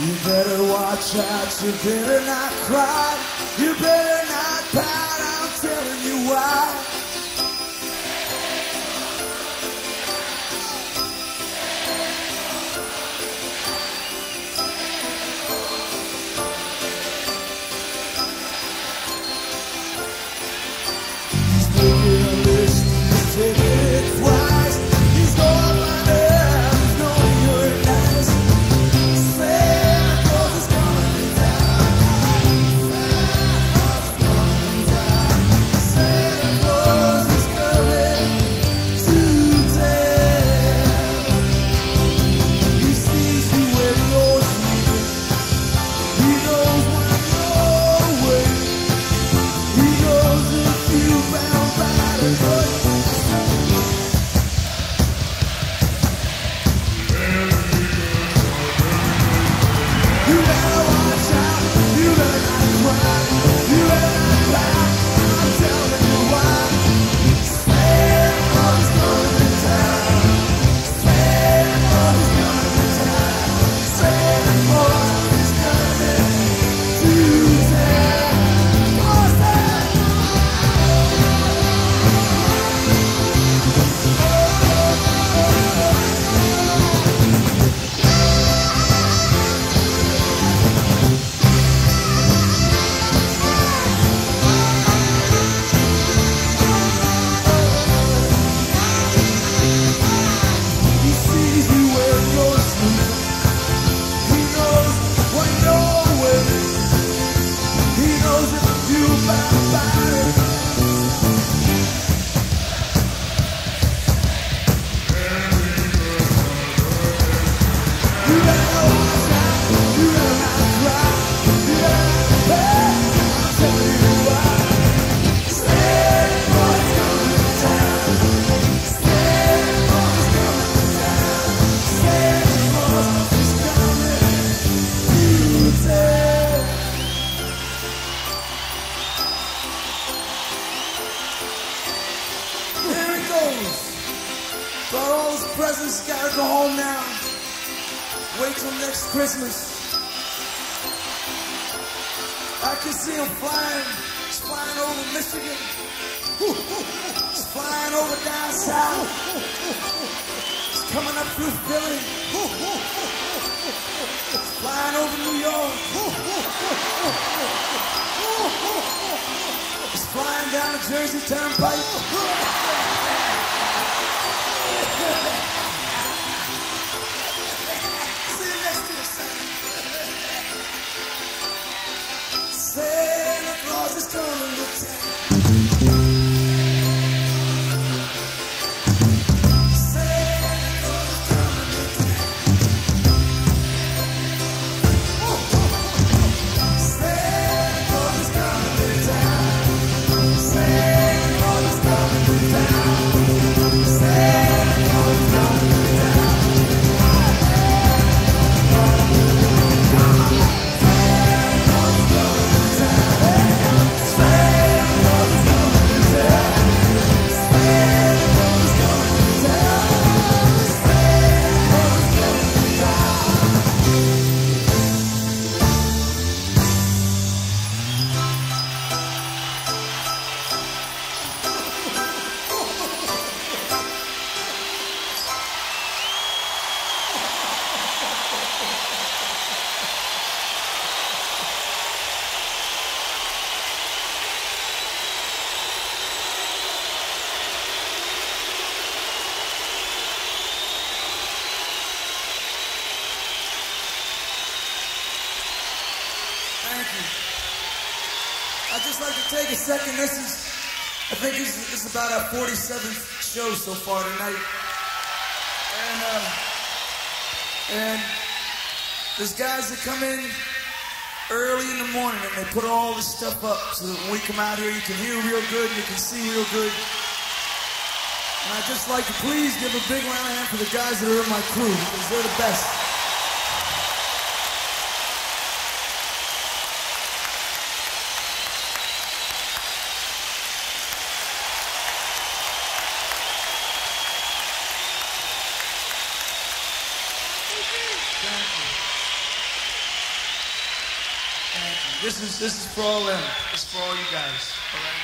You better watch out, you better not cry, you better not pout, presents, gotta go home now. Wait till next Christmas. I can see him flying. He's flying over Michigan. He's flying over down south. He's coming up through Philly. He's flying over New York. He's flying down the Jersey Turnpike. See I'd just like to take a second. This is, I think this is, about our 47th show so far tonight. And, uh, and there's guys that come in early in the morning and they put all this stuff up so that when we come out here, you can hear real good and you can see real good. And I'd just like to please give a big round of hand for the guys that are in my crew because they're the best. This is this is for all them. Is for all you guys. All right.